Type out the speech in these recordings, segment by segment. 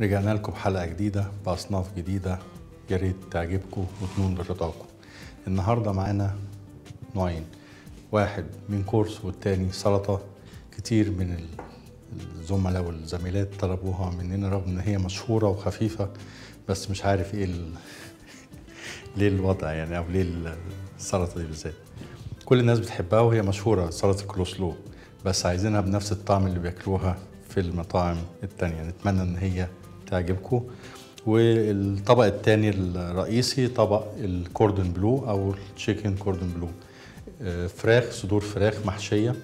رجعنا لكم حلقة جديدة بأصناف جديدة. يا ريت تعجبكم وتنول برضاكم النهاردة معانا نوعين. واحد من كورس والتاني سلطة. كتير من الزملاء والزميلات طلبوها مننا رغم إن هي مشهورة وخفيفة بس مش عارف إيه ال... ليه الوضع يعني أو ليه السلطة دي بالذات. كل الناس بتحبها وهي مشهورة سلطة الكولوسلو بس عايزينها بنفس الطعم اللي بياكلوها في المطاعم التانية. نتمنى إن هي تعجبكم والطبق التاني الرئيسي طبق الكوردون بلو أو التشيكن كوردون بلو. آه، فراخ صدور فراخ محشية.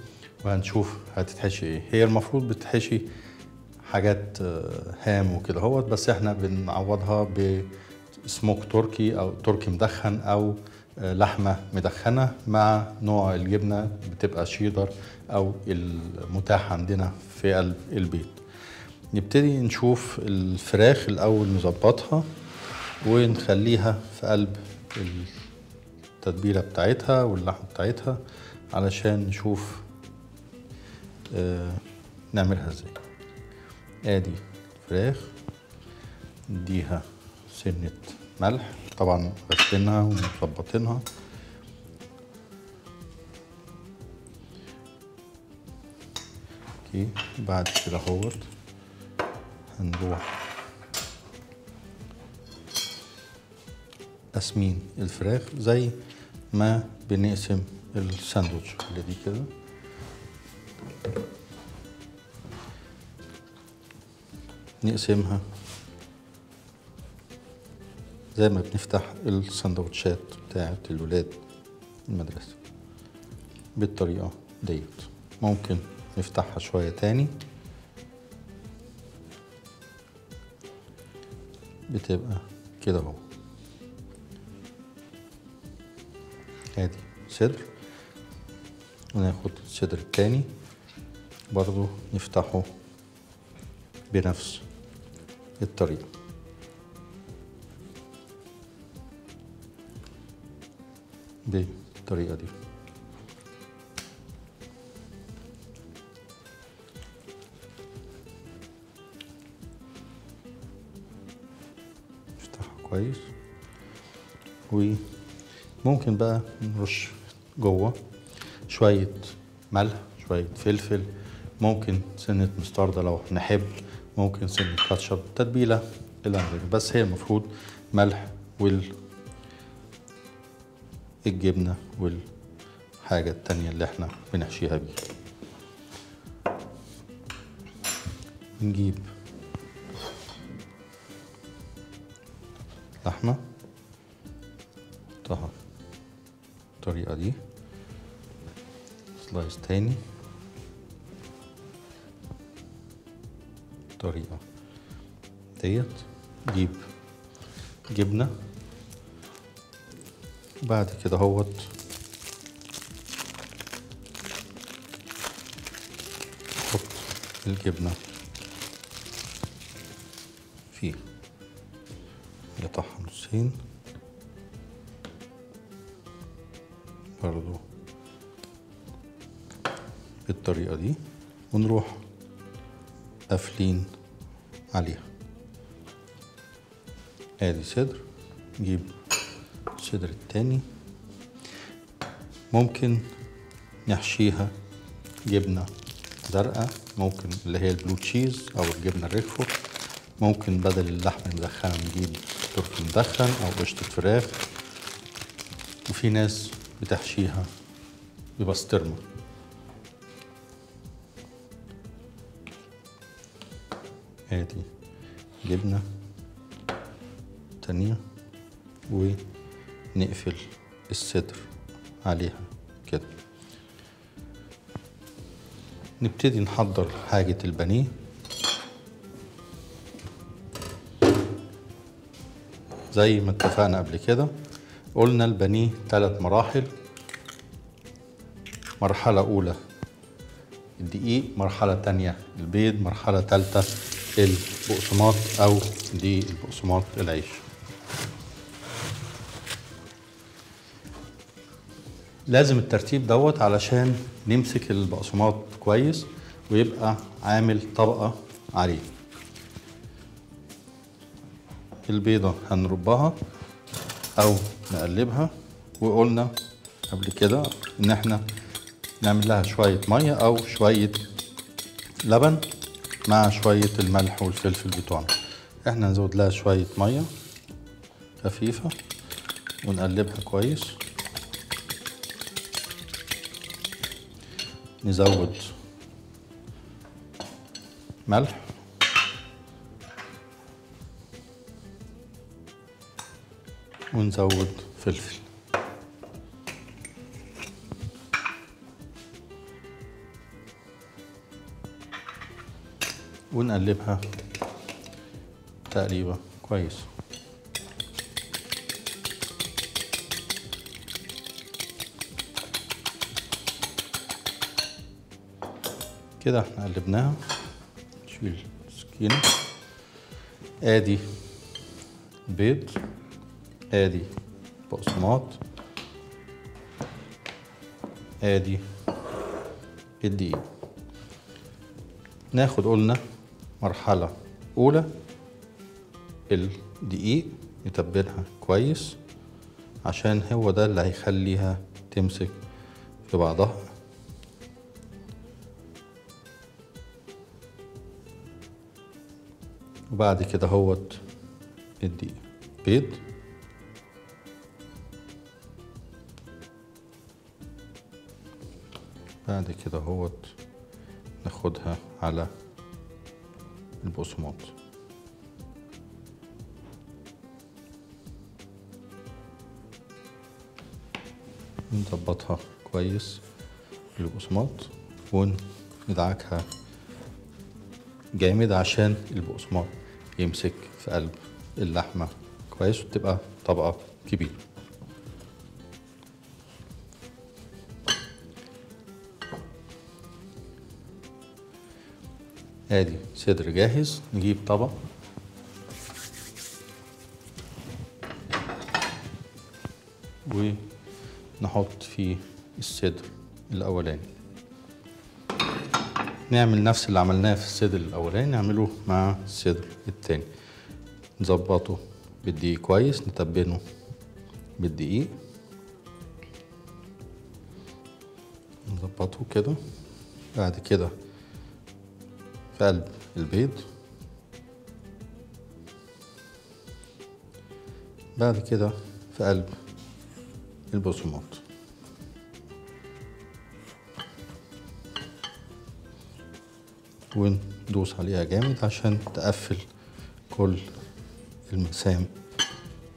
وهنشوف هتتحشي إيه. هي المفروض بتحشي حاجات آه، هام وكده هوت بس إحنا بنعوضها بسموك تركي أو تركي مدخن أو آه، لحمة مدخنة مع نوع الجبنة بتبقى شيدر أو المتاح عندنا في البيت. نبتدي نشوف الفراخ الأول نظبطها ونخليها في قلب التتبيلة بتاعتها واللحمة بتاعتها علشان نشوف آه نعملها إزاي. آدي فراخ نديها سنة ملح طبعا غسلينها ومظبطينها. بعد كده أهوت. هنروح. قاسمين الفراخ زي ما بنقسم الساندوتش. اللي دي كده. نقسمها زي ما بنفتح السندوتشات بتاعة الولاد المدرسة بالطريقة ديت. ممكن نفتحها شوية تاني. بتبقى كده اهو. ادي صدر. وناخد الصدر التاني. برضو نفتحه بنفس الطريقة. بالطريقة دي. كويس. وممكن بقى نرش جوه شوية ملح شوية فلفل ممكن سنة مستردة لو نحب ممكن سنة كاتشب تتبيلة إلى آخره بس هي المفروض ملح وال الجبنة والحاجة التانية اللي إحنا بنحشيها بيها نجيب لحمة نحطها بالطريقة دي. سلايس تاني. الطريقة ديت. نجيب جبنة. بعد كده هوت. نحط الجبنة فيه. نصين برضو بالطريقة دي. ونروح قافلين عليها. آدي صدر نجيب الصدر التاني. ممكن نحشيها جبنة زرقاء ممكن اللي هي البلو تشيز أو الجبنة الريكفورد ممكن بدل اللحم المدخنة نجيب تركي مدخن أو قشطة فراخ. وفي ناس بتحشيها ببسطرمة. ادي جبنة تانية ونقفل الصدر عليها كده. نبتدي نحضر حاجة البانيه. زي ما اتفقنا قبل كده قلنا البانيه ثلاث مراحل. مرحلة أولى الدقيق مرحلة تانية البيض مرحلة تالتة البقسماط أو دي البقسماط العيش. لازم الترتيب دوت علشان نمسك البقسماط كويس ويبقى عامل طبقة عليه. البيضة هنربها أو نقلبها وقلنا قبل كده إن إحنا نعمل لها شوية مية أو شوية لبن مع شوية الملح والفلفل بتوعنا. إحنا نزود لها شوية مية خفيفة ونقلبها كويس. نزود ملح. ونزود فلفل. ونقلبها تقريبا كويس. كده إحنا قلبناها. نشيل السكينة ادي بيض. ادي بقسماط. ادي. الدقيق ناخد قلنا مرحلة أولى. الدقيق نتبلها كويس عشان هو ده اللي هيخليها تمسك في بعضها. وبعد كده هوت الدقيق بيض. بعد كده هوت ناخدها على البقسماط. نظبطها كويس بالبقسماط وندعكها جامد عشان البقسماط يمسك في قلب اللحمة كويس وتبقى طبقة كبيرة. آدي صدر جاهز. نجيب طبق. ونحط فيه الصدر الأولاني. نعمل نفس اللي عملناه في الصدر الأولاني نعمله مع الصدر التاني. نظبطه بالدقيق كويس نتبله بالدقيق. نظبطه كده. بعد كده في قلب البيض. بعد كده في قلب البقسماط. وندوس عليها جامد عشان تقفل كل المسام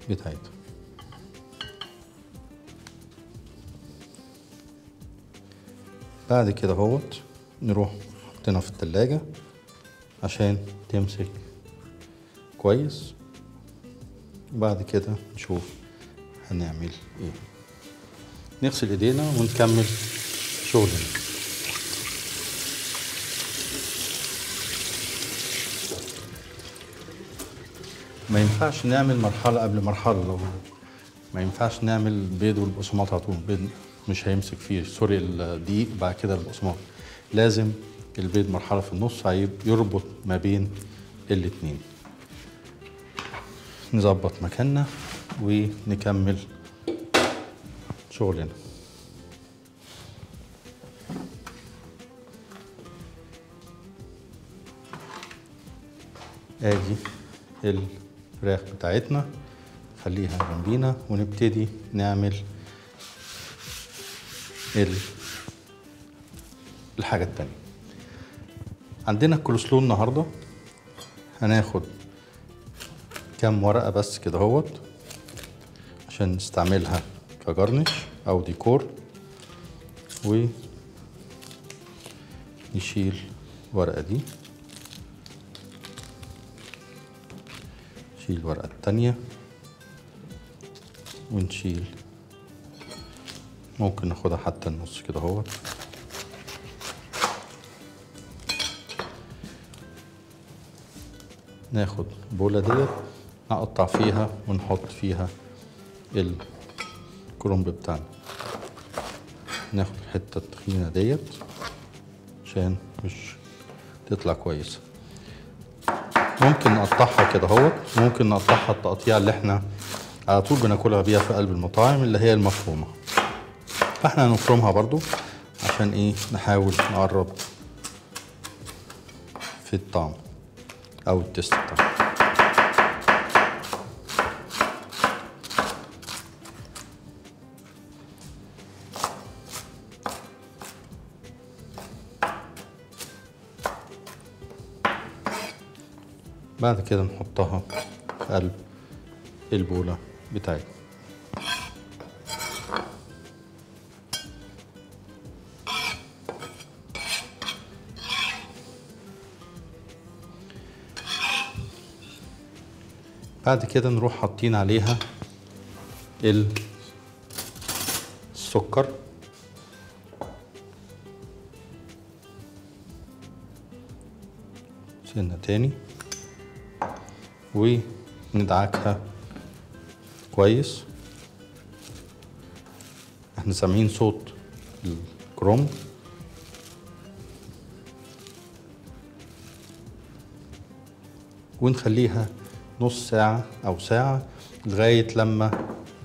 بتاعتها. بعد كده هوت نروح حطينا في التلاجة. عشان تمسك. كويس؟ بعد كده نشوف هنعمل إيه. نغسل إيدينا ونكمل شغلنا. ما ينفعش نعمل مرحلة قبل مرحلة لو ما ينفعش نعمل البيض والبقسماط على طول. البيض مش هيمسك فيه. سوري الدقيق بعد كده البقسماط. لازم البيض مرحلة في النص هيب- يربط ما بين الاتنين. نظبط مكاننا ونكمل شغلنا. ادي الفراخ بتاعتنا خليها جنبينا ونبتدي نعمل ال- الحاجة التانية. عندنا الكولسلو النهاردة. هناخد كام ورقة بس كده اهوت عشان نستعملها كجرنش أو ديكور ونشيل الورقة دي. نشيل الورقة التانية ونشيل ممكن ناخدها حتى النص كده اهوت. ناخد بولة ديت نقطع فيها ونحط فيها الكرنب بتاعنا. ناخد الحتة التخينة ديت عشان مش تطلع كويسة. ممكن نقطعها كده اهوت ممكن نقطعها التقطيع اللي إحنا على طول بناكلها بيها في قلب المطاعم اللي هي المفرومة. فاحنا هنفرمها برضو عشان إيه نحاول نقرب في الطعم. أو التست بتاعها بعد كده نحطها في قلب البولة بتاعتنا. بعد كده نروح حاطين عليها السكر. سنة تاني. وندعكها كويس. إحنا سامعين صوت الكروم. ونخليها نص ساعة أو ساعة لغاية لما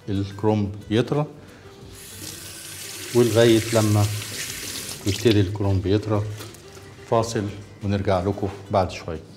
الكرومب يطرى. ولغاية لما يبتدي الكرومب يطرى. فاصل ونرجع لكم بعد شوية